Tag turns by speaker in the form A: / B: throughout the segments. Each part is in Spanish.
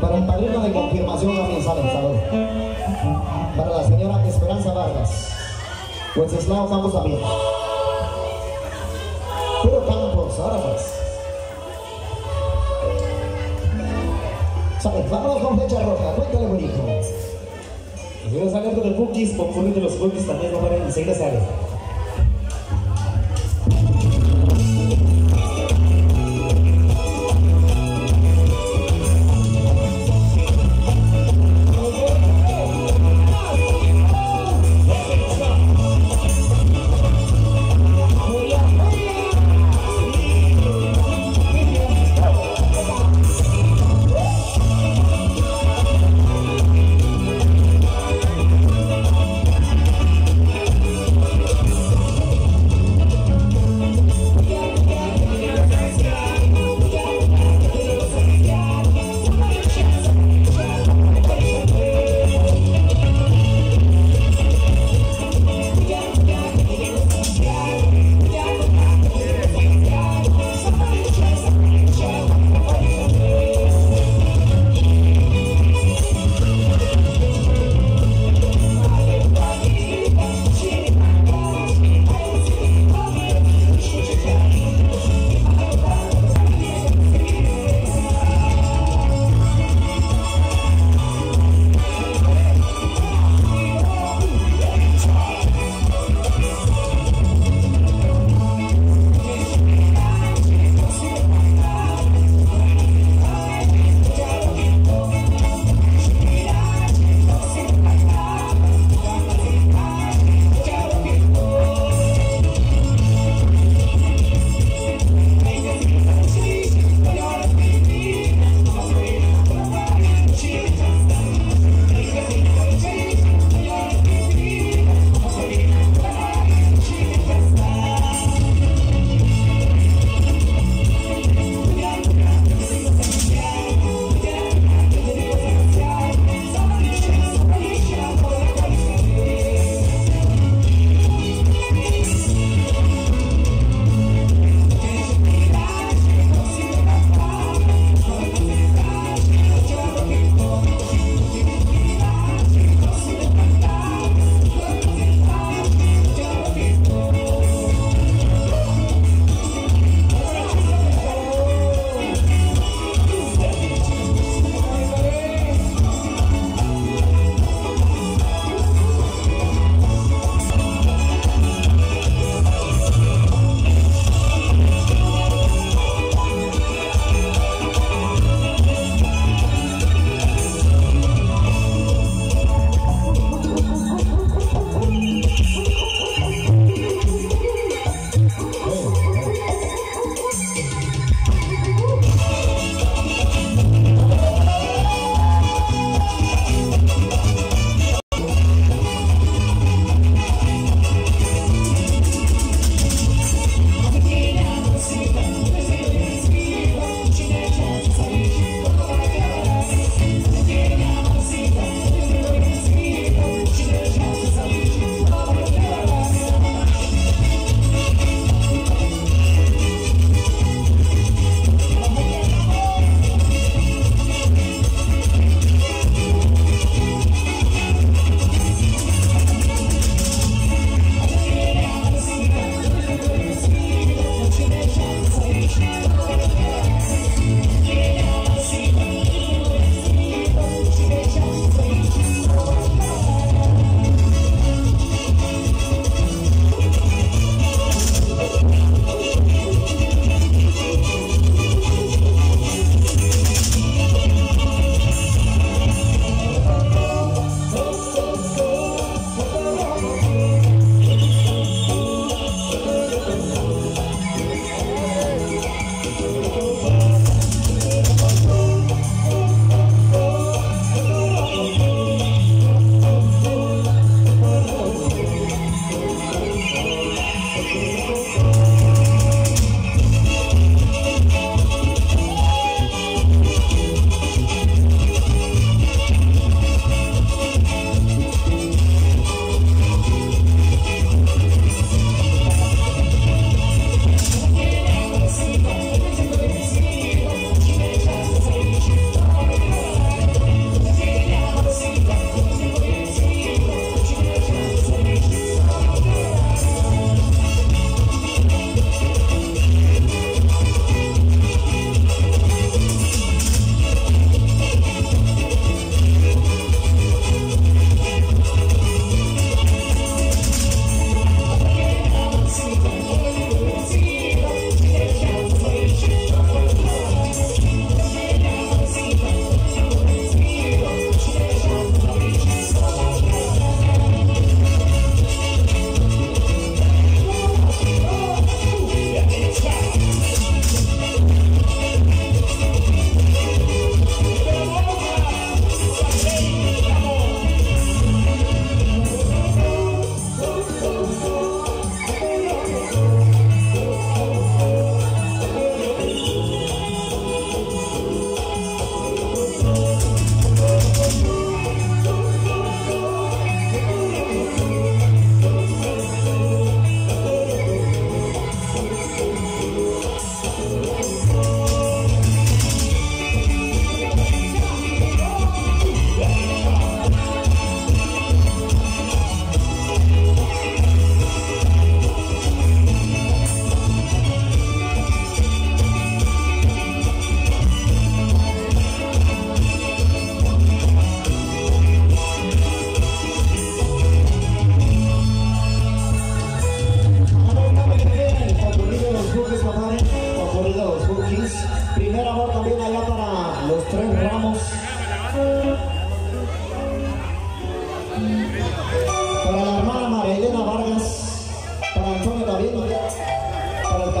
A: Para el padrino de confirmación también salen saludos. Para la señora Esperanza Vargas. Wenceslao Campos también. Puro Campos, ahora pues. Sale, vámonos con flecha roja, cuéntale bonito.
B: Nos vamos a salir con el cookies, popurrí de los cookies también, no paren, enseguida sale.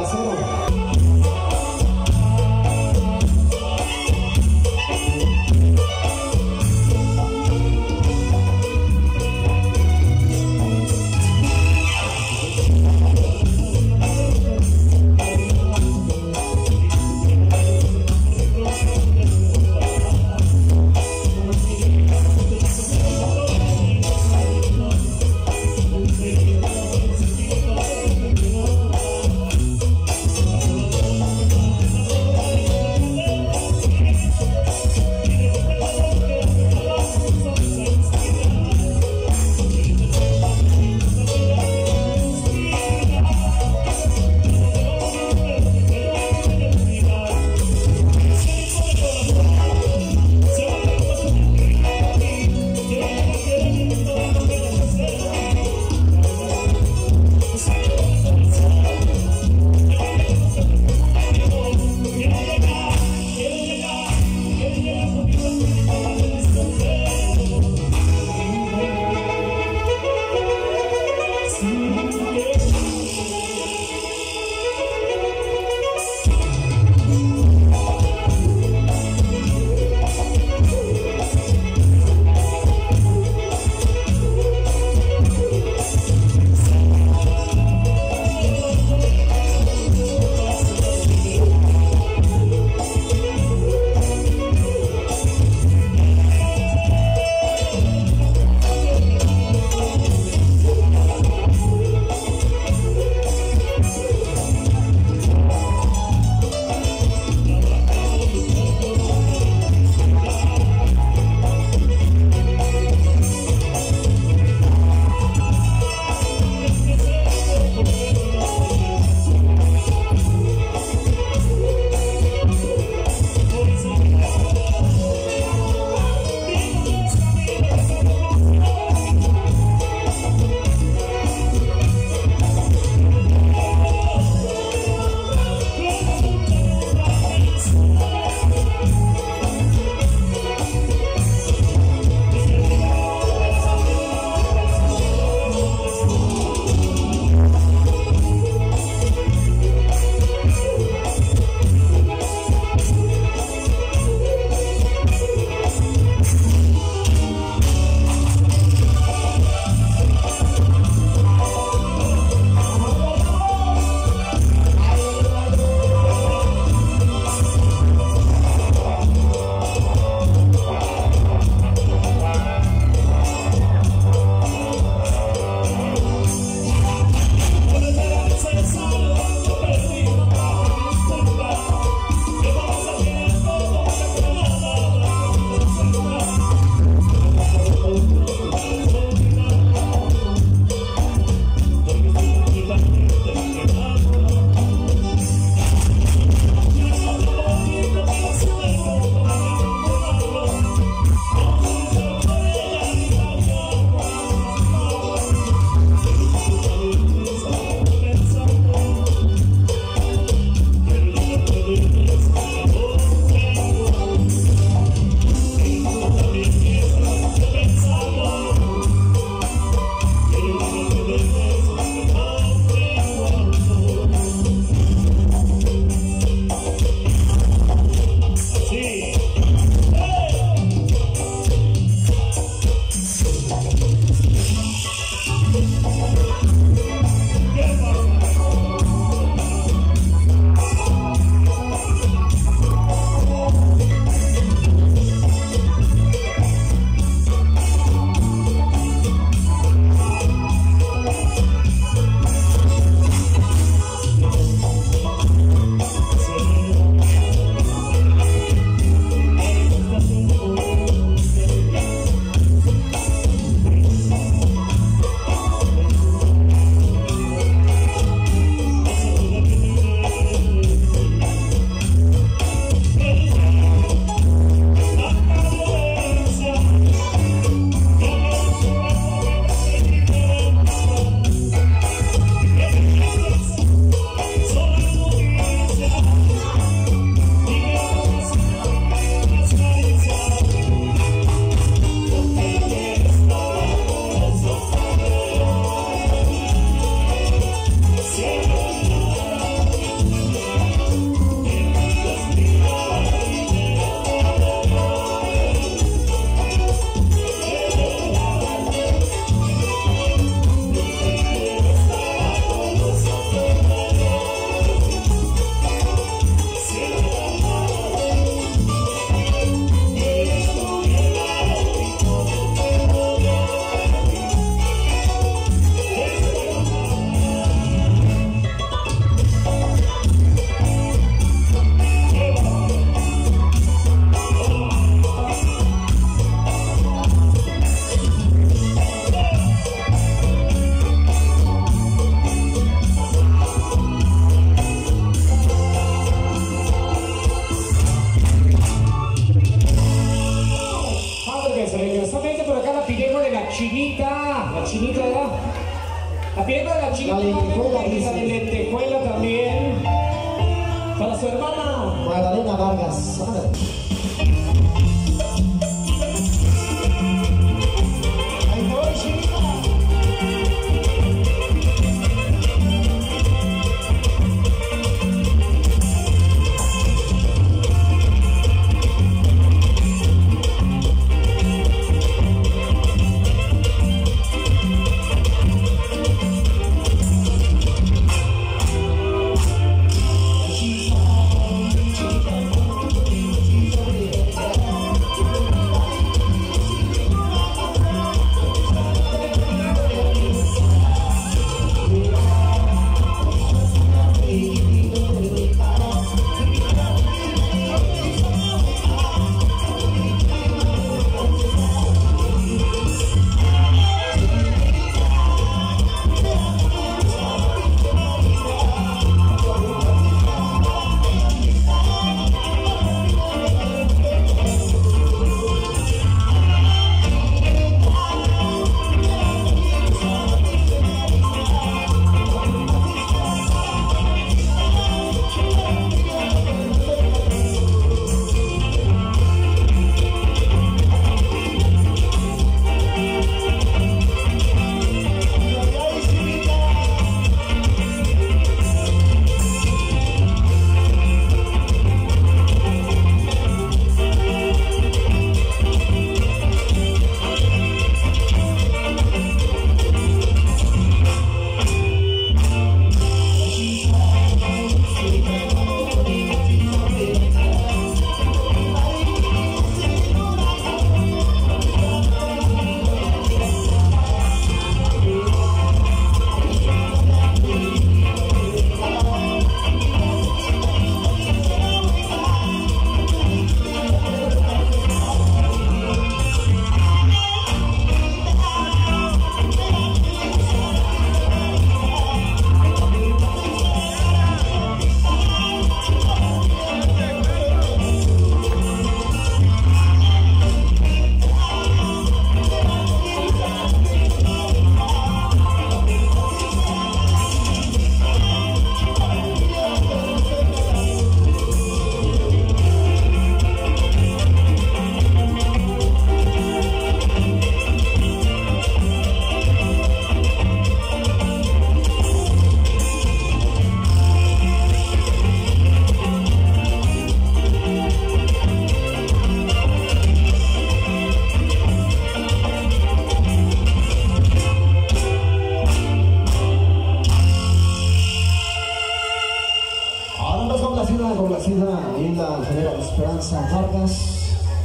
B: Barcelona. Su hermana.
A: Magdalena Vargas.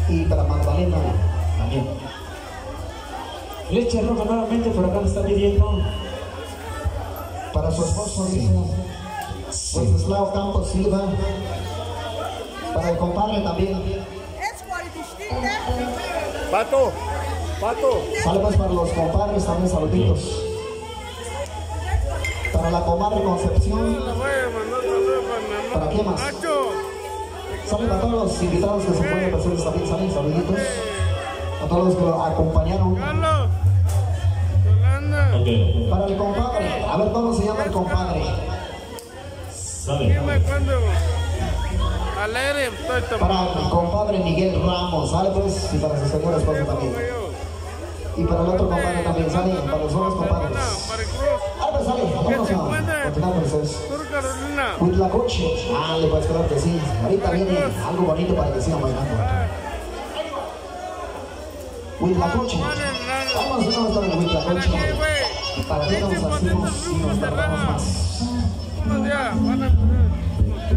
A: Y para Magdalena también.
B: Leche roja nuevamente, por acá le está pidiendo.
A: Para su esposo, Wenceslao Campos Silva. Para el compadre también.
C: Pato, Pato.
A: Sale pues para los compadres también saluditos. Para la comadre Concepción. ¿Para qué más? Salen a todos los invitados que se pueden presentes también, salen saluditos. A todos los que lo acompañaron.
B: Ok.
A: Para el compadre, a ver cómo se llama el compadre.
B: Sale.
C: Alegre, estoy
A: Para el compadre Miguel Ramos, sale pues, y para su señora esposa también. Y para el otro compadre también, sale, para los otros compadres. Ah, sale, vamos a continuar
C: Carolina.
A: Huitlacoche. Ah, le puedes claro que sí. Ahorita viene algo bonito para que sigan bailando. Huitlacoche. Vamos de una vez con el Huitlacoche. ¿Para qué nos hacemos si nos tardamos más?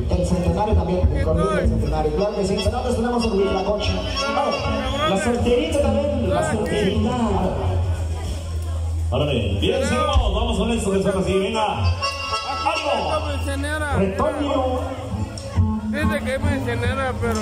A: El centenario también, el corrido del centenario. Claro que sí, nosotros tenemos el Huitlacoche.
B: La solterita también, la solterita. Órale, bien, seguimos, vamos con esto que suena así, venga. ¡Ánimo! Retoño.
C: Dice que es misionera, pero